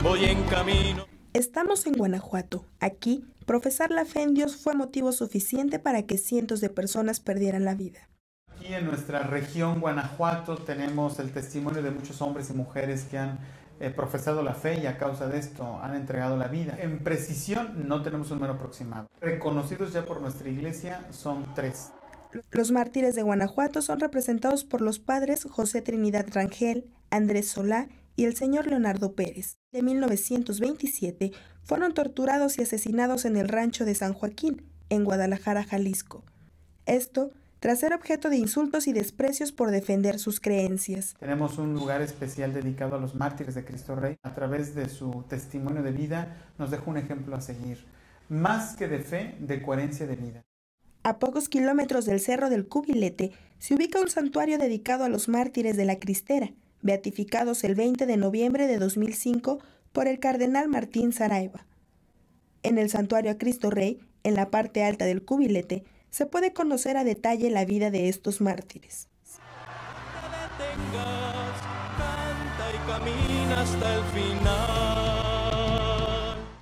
Voy en camino. Estamos en Guanajuato. Aquí, profesar la fe en Dios fue motivo suficiente para que cientos de personas perdieran la vida. Aquí en nuestra región Guanajuato tenemos el testimonio de muchos hombres y mujeres que han eh, profesado la fe y a causa de esto han entregado la vida. En precisión no tenemos un número aproximado. Reconocidos ya por nuestra iglesia son tres. Los mártires de Guanajuato son representados por los padres José Trinidad Rangel, Andrés Solá y el señor Leonardo Pérez. De 1927 fueron torturados y asesinados en el rancho de San Joaquín, en Guadalajara, Jalisco. Esto tras ser objeto de insultos y desprecios por defender sus creencias. Tenemos un lugar especial dedicado a los mártires de Cristo Rey. A través de su testimonio de vida nos deja un ejemplo a seguir. Más que de fe, de coherencia de vida. A pocos kilómetros del Cerro del Cubilete se ubica un santuario dedicado a los mártires de la Cristera, beatificados el 20 de noviembre de 2005 por el cardenal Martín Saraiva. En el santuario a Cristo Rey, en la parte alta del cubilete, se puede conocer a detalle la vida de estos mártires.